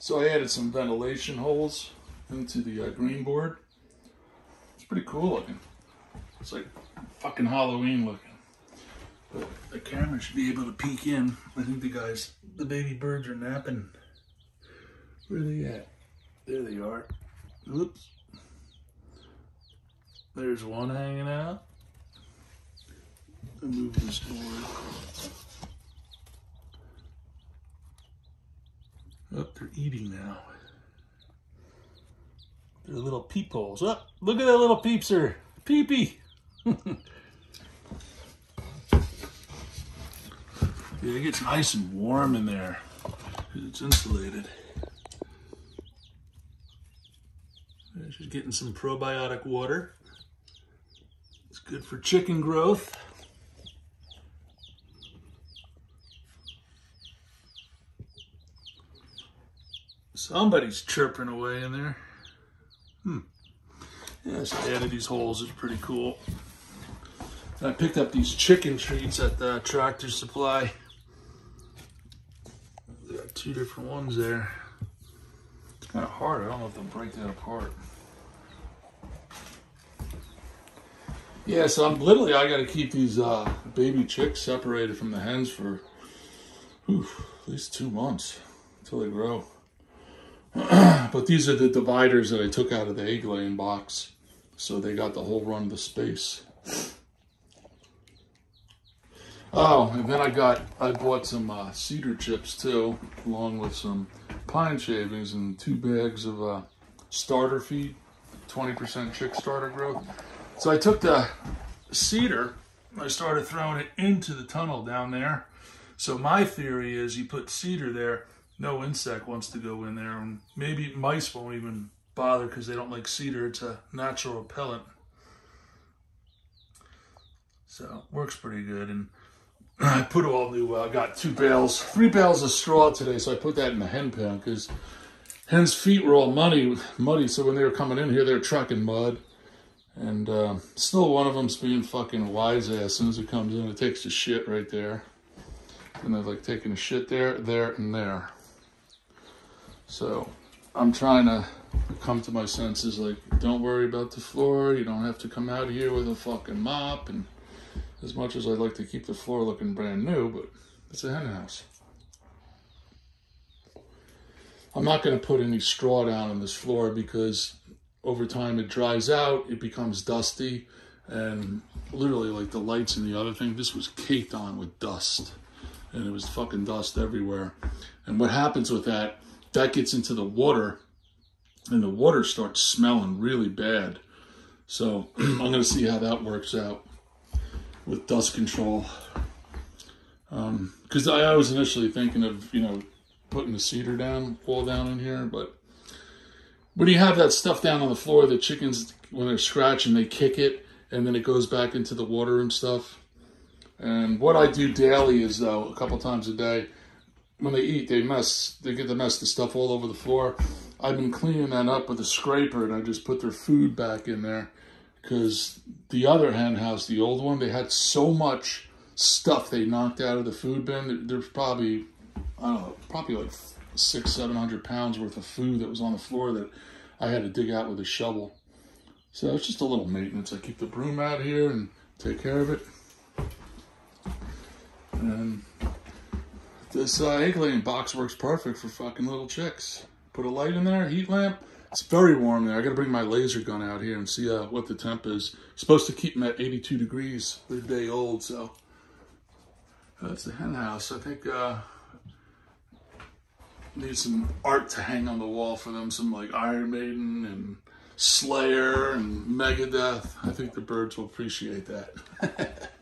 So I added some ventilation holes into the uh, green board. It's pretty cool looking. It's like fucking Halloween looking. But the camera should be able to peek in. I think the guys, the baby birds are napping. Where are they at? There they are. Oops. There's one hanging out. I'll move this board. Oh, they're eating now. They're little peepholes. Oh, look at that little peepser. Peepee. Yeah, it gets nice and warm in there it's insulated. She's getting some probiotic water. It's good for chicken growth. Somebody's chirping away in there. Hmm. Yeah, so added these holes is pretty cool. I picked up these chicken treats at the tractor supply. They Got two different ones there. It's kind of hard. I don't know if they'll break that apart. Yeah, so I'm literally, I got to keep these uh, baby chicks separated from the hens for whew, at least two months until they grow. but these are the dividers that I took out of the egg laying box. So they got the whole run of the space. Oh, and then I got, I bought some uh, cedar chips too, along with some pine shavings and two bags of uh, starter feed, 20% chick starter growth. So I took the cedar, I started throwing it into the tunnel down there. So my theory is you put cedar there, no insect wants to go in there, and maybe mice won't even bother because they don't like cedar. It's a natural repellent. So works pretty good. And I put all new, I uh, got two bales, three bales of straw today, so I put that in the hen pen because hen's feet were all muddy, muddy, so when they were coming in here, they were trucking mud. And uh, still one of them's being fucking wise ass. As soon as it comes in, it takes the shit right there. And they're like taking a shit there, there, and there. So I'm trying to come to my senses like, don't worry about the floor. You don't have to come out here with a fucking mop and as much as I'd like to keep the floor looking brand new, but it's a hen house. I'm not going to put any straw down on this floor because over time it dries out, it becomes dusty, and literally like the lights and the other thing, this was caked on with dust. And it was fucking dust everywhere. And what happens with that, that gets into the water, and the water starts smelling really bad. So I'm going to see how that works out with dust control. Because um, I, I was initially thinking of, you know, putting the cedar down, wall down in here, but when you have that stuff down on the floor, the chickens, when they're scratching, they kick it, and then it goes back into the water and stuff. And what I do daily is, though, a couple times a day, when they eat, they mess, they get the mess, the stuff all over the floor. I've been cleaning that up with a scraper, and I just put their food back in there because the other hen house, the old one, they had so much stuff they knocked out of the food bin. There's probably, I don't know, probably like six, seven hundred pounds worth of food that was on the floor that I had to dig out with a shovel. So it's just a little maintenance. I keep the broom out here and take care of it. And this uh, egg box works perfect for fucking little chicks. Put a light in there, heat lamp, it's very warm there. I got to bring my laser gun out here and see uh, what the temp is. supposed to keep them at 82 degrees. They're day old, so that's the hen house. I think uh, need some art to hang on the wall for them. Some like Iron Maiden and Slayer and Megadeth. I think the birds will appreciate that.